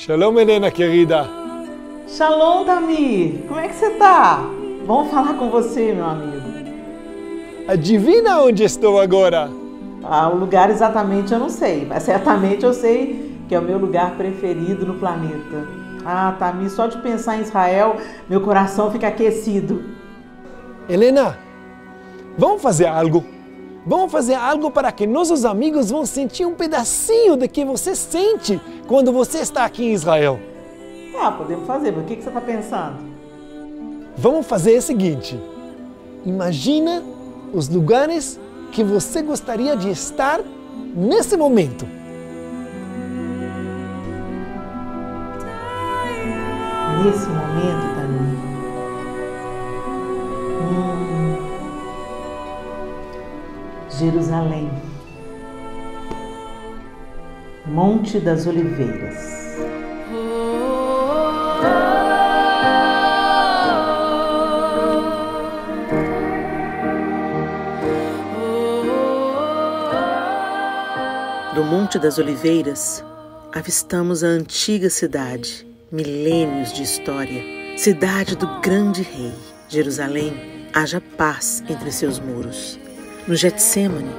Shalom, Helena, querida. Shalom, Tamir. Como é que você tá? Bom falar com você, meu amigo. Adivinha onde estou agora? Ah, o lugar exatamente eu não sei, mas certamente eu sei que é o meu lugar preferido no planeta. Ah, Tamir, só de pensar em Israel, meu coração fica aquecido. Helena, vamos fazer algo. Vamos fazer algo para que nossos amigos vão sentir um pedacinho do que você sente quando você está aqui em Israel. Ah, podemos fazer, mas o que você está pensando? Vamos fazer o seguinte: imagina os lugares que você gostaria de estar nesse momento. Nesse momento, Jerusalém. Monte das Oliveiras. Do Monte das Oliveiras, avistamos a antiga cidade, milênios de história, cidade do grande rei. Jerusalém, haja paz entre seus muros. No Getsemane,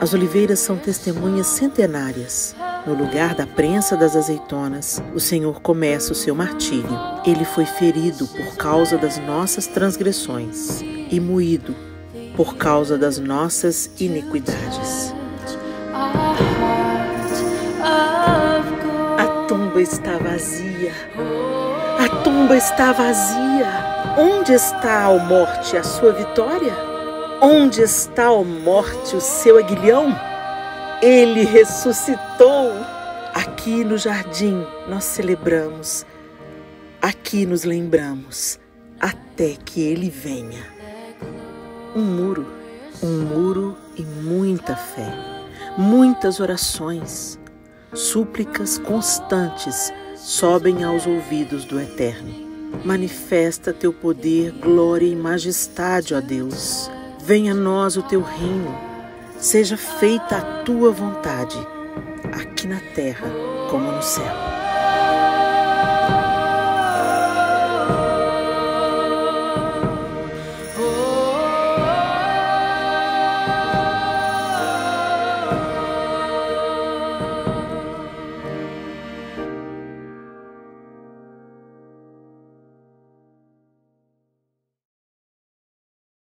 as oliveiras são testemunhas centenárias. No lugar da prensa das azeitonas, o Senhor começa o seu martírio. Ele foi ferido por causa das nossas transgressões e moído por causa das nossas iniquidades. A tumba está vazia. A tumba está vazia. Onde está, ó morte, a sua vitória? Onde está, ó morte, o seu aguilhão? Ele ressuscitou. Aqui no jardim nós celebramos. Aqui nos lembramos até que ele venha. Um muro, um muro e muita fé, muitas orações, súplicas constantes sobem aos ouvidos do Eterno. Manifesta teu poder, glória e majestade, ó Deus. Venha a nós o teu reino. Seja feita a tua vontade, aqui na terra como no céu.